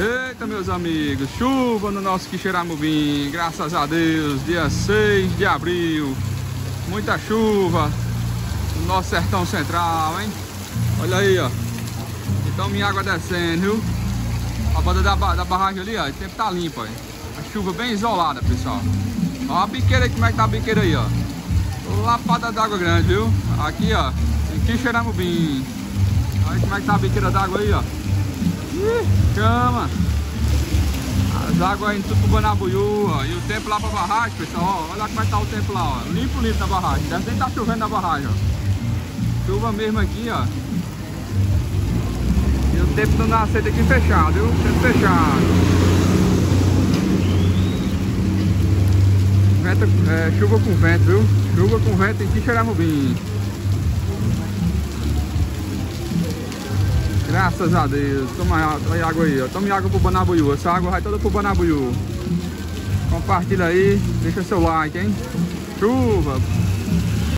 Eita, meus amigos, chuva no nosso Quixeramobim, graças a Deus, dia 6 de abril. Muita chuva no nosso sertão central, hein? Olha aí, ó. Então minha água descendo, viu? A banda da, da barragem ali, ó, o tempo tá limpo, ó. A chuva bem isolada, pessoal. Ó a biqueira aí, como é que tá a biqueira aí, ó. Lapada d'água grande, viu? Aqui, ó, em Quixeramobim. Olha como é que tá a biqueira d'água aí, ó. Chama! As águas indo tudo Banabuiú, ó. E o tempo lá pra barragem, pessoal, ó. Olha como é que tá o tempo lá, ó. Limpo, limpo na barragem. Deve nem tá chovendo na barragem, ó. Chuva mesmo aqui, ó. E o tempo do nascer aqui fechado, viu? Tempo fechado. Vento, é, chuva com vento, viu? Chuva com vento em Quixeramobim. Graças a Deus. Toma água aí, ó. Tome água pro Banabuiú. Essa água vai toda pro Banabuiú. Compartilha aí. Deixa seu like, hein? Chuva.